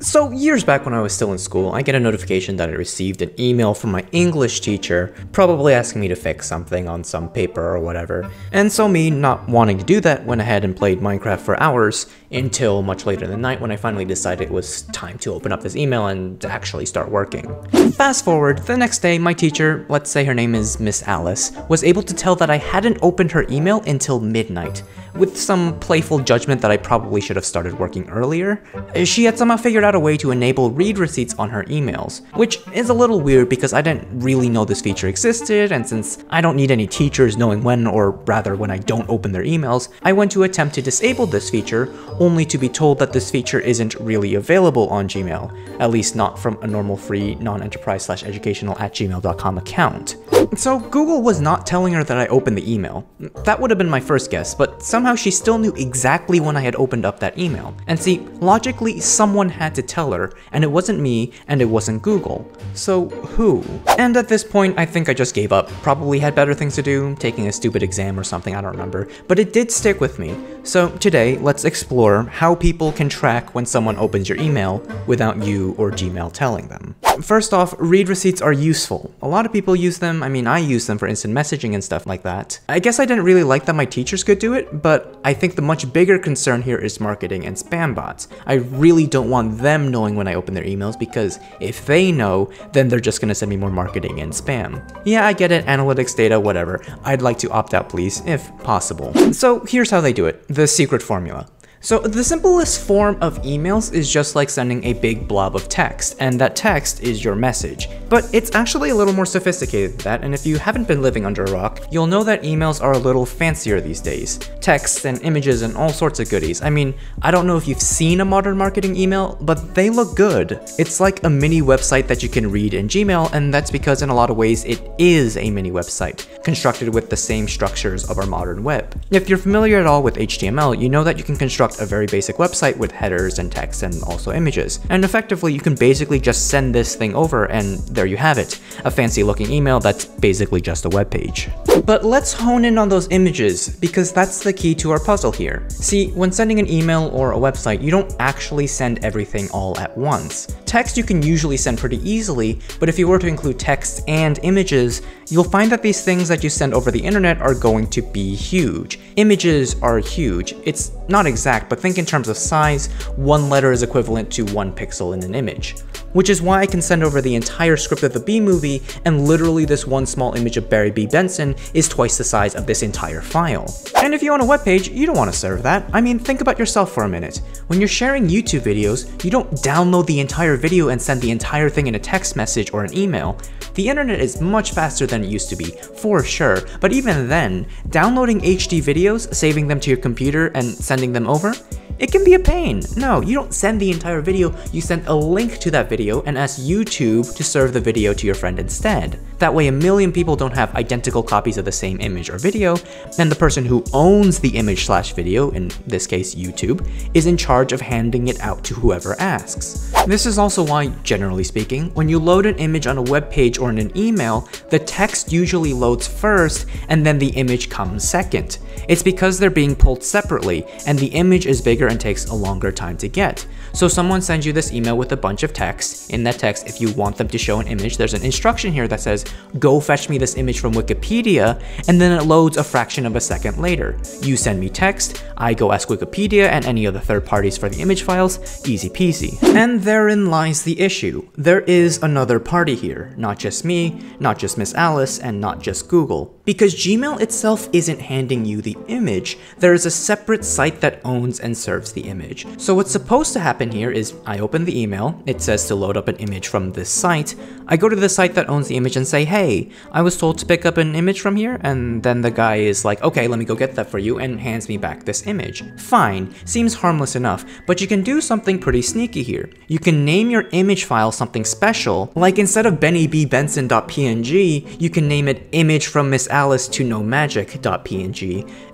So, years back when I was still in school, I get a notification that I received an email from my English teacher, probably asking me to fix something on some paper or whatever. And so, me not wanting to do that, went ahead and played Minecraft for hours until much later in the night when I finally decided it was time to open up this email and actually start working. Fast forward, the next day, my teacher, let's say her name is Miss Alice, was able to tell that I hadn't opened her email until midnight, with some playful judgment that I probably should have started working earlier. She had somehow figured out a way to enable read receipts on her emails, which is a little weird because I didn't really know this feature existed, and since I don't need any teachers knowing when, or rather when I don't open their emails, I went to attempt to disable this feature, only to be told that this feature isn't really available on Gmail, at least not from a normal free non-enterprise slash educational at gmail.com account. So Google was not telling her that I opened the email. That would have been my first guess, but somehow she still knew exactly when I had opened up that email. And see, logically, someone had to tell her, and it wasn't me, and it wasn't Google. So who? And at this point, I think I just gave up. Probably had better things to do, taking a stupid exam or something, I don't remember. But it did stick with me. So today, let's explore how people can track when someone opens your email without you or Gmail telling them. First off, read receipts are useful. A lot of people use them, I mean I use them for instant messaging and stuff like that. I guess I didn't really like that my teachers could do it, but I think the much bigger concern here is marketing and spam bots. I really don't want them knowing when I open their emails because if they know, then they're just gonna send me more marketing and spam. Yeah, I get it, analytics data, whatever. I'd like to opt out please, if possible. So here's how they do it, the secret formula. So the simplest form of emails is just like sending a big blob of text, and that text is your message. But it's actually a little more sophisticated than that, and if you haven't been living under a rock, you'll know that emails are a little fancier these days. Texts and images and all sorts of goodies. I mean, I don't know if you've seen a modern marketing email, but they look good. It's like a mini website that you can read in Gmail, and that's because in a lot of ways it is a mini website, constructed with the same structures of our modern web. If you're familiar at all with HTML, you know that you can construct a very basic website with headers and text and also images. And effectively, you can basically just send this thing over and there you have it. A fancy looking email that's basically just a web page. But let's hone in on those images because that's the key to our puzzle here. See, when sending an email or a website, you don't actually send everything all at once. Text you can usually send pretty easily, but if you were to include text and images, you'll find that these things that you send over the internet are going to be huge. Images are huge. It's not exact, but think in terms of size, one letter is equivalent to one pixel in an image. Which is why I can send over the entire script of the Bee movie, and literally this one small image of Barry B. Benson is twice the size of this entire file. And if you own a web page, you don't want to serve that. I mean, think about yourself for a minute. When you're sharing YouTube videos, you don't download the entire video and send the entire thing in a text message or an email. The internet is much faster than it used to be, for sure, but even then, downloading HD videos, saving them to your computer, and sending them over, it can be a pain. No, you don't send the entire video, you send a link to that video and ask YouTube to serve the video to your friend instead. That way a million people don't have identical copies of the same image or video, and the person who owns the image slash video, in this case YouTube, is in charge of handing it out to whoever asks. This is also why, generally speaking, when you load an image on a web page or in an email, the text usually loads first and then the image comes second. It's because they're being pulled separately, and the image is bigger and takes a longer time to get. So someone sends you this email with a bunch of text. In that text, if you want them to show an image, there's an instruction here that says, go fetch me this image from Wikipedia, and then it loads a fraction of a second later. You send me text, I go ask Wikipedia and any other third parties for the image files, easy peasy. And therein lies the issue. There is another party here, not just me, not just Miss Alice, and not just Google. Because Gmail itself isn't handing you the image, there is a separate site that owns and serves the image. So what's supposed to happen here is I open the email, it says to load up an image from this site, I go to the site that owns the image and say, hey, I was told to pick up an image from here, and then the guy is like, okay, let me go get that for you, and hands me back this image. Fine, seems harmless enough, but you can do something pretty sneaky here. You can name your image file something special, like instead of BennyBBenson.png, you can name it image from Miss Alice to no.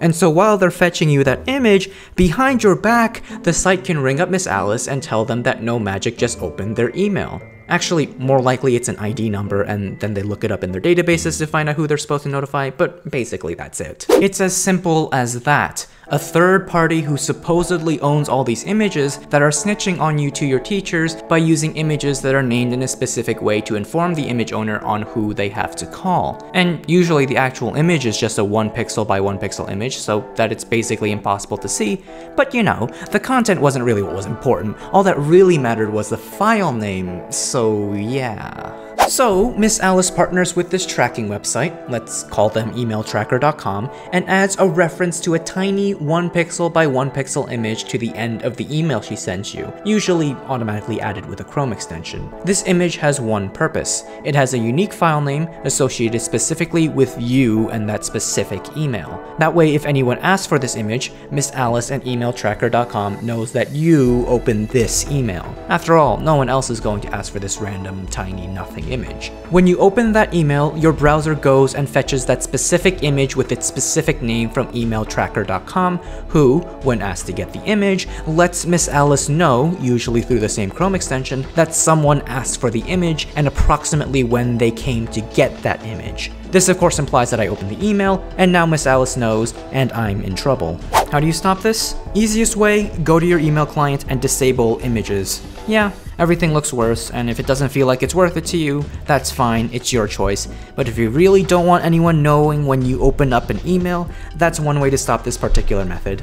And so while they're fetching you that image, behind your back, the site can ring up Miss Alice and tell them that NoMagic just opened their email. Actually, more likely it's an ID number and then they look it up in their databases to find out who they're supposed to notify, but basically that's it. It's as simple as that. a third party who supposedly owns all these images that are snitching on you to your teachers by using images that are named in a specific way to inform the image owner on who they have to call. And usually the actual image is just a 1 pixel by 1 pixel image, so that it's basically impossible to see, but you know, the content wasn't really what was important. All that really mattered was the file name, so yeah. So, Miss Alice partners with this tracking website, let's call them emailtracker.com, and adds a reference to a tiny 1 pixel by 1 pixel image to the end of the email she sends you, usually automatically added with a Chrome extension. This image has one purpose. It has a unique file name associated specifically with you and that specific email. That way, if anyone asks for this image, Miss Alice and emailtracker.com knows that you opened this email. After all, no one else is going to ask for this random, tiny, nothing image. When you open that email, your browser goes and fetches that specific image with its specific name from emailtracker.com, who, when asked to get the image, lets Miss Alice know, usually through the same Chrome extension, that someone asked for the image and approximately when they came to get that image. This of course implies that I opened the email, and now Miss Alice knows, and I'm in trouble. How do you stop this? Easiest way, go to your email client and disable images. Yeah, everything looks worse, and if it doesn't feel like it's worth it to you, that's fine, it's your choice. But if you really don't want anyone knowing when you open up an email, that's one way to stop this particular method.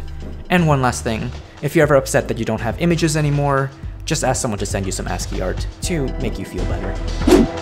And one last thing, if you're ever upset that you don't have images anymore, just ask someone to send you some ASCII art to make you feel better.